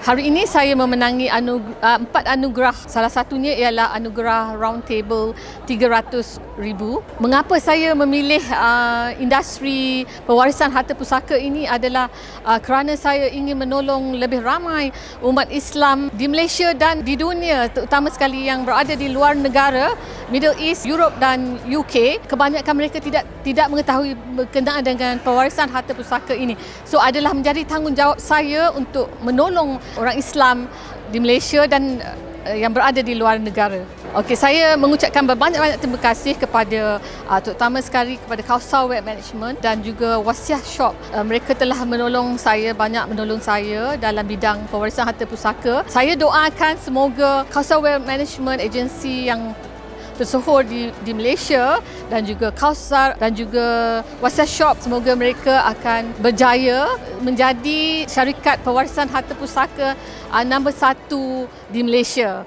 Hari ini saya memenangi anu, uh, empat anugerah. Salah satunya ialah anugerah Round Table 300 ribu. Mengapa saya memilih uh, industri pewarisan harta pusaka ini adalah uh, kerana saya ingin menolong lebih ramai umat Islam di Malaysia dan di dunia terutama sekali yang berada di luar negara Middle East, Europe dan UK. Kebanyakan mereka tidak tidak mengetahui berkenaan dengan pewarisan harta pusaka ini. So adalah menjadi tanggungjawab saya untuk menolong orang Islam di Malaysia dan uh, yang berada di luar negara. Okey, saya mengucapkan banyak-banyak terima kasih kepada uh, terutama sekali kepada Kausar Web Management dan juga Wasiah Shop. Uh, mereka telah menolong saya banyak menolong saya dalam bidang pewarisan harta pusaka. Saya doakan semoga Kausar Web Management agensi yang tersohor di, di Malaysia dan juga Kausar dan juga Wasiah Shop semoga mereka akan berjaya menjadi syarikat pewarisan harta pusaka uh, nombor satu di Malaysia.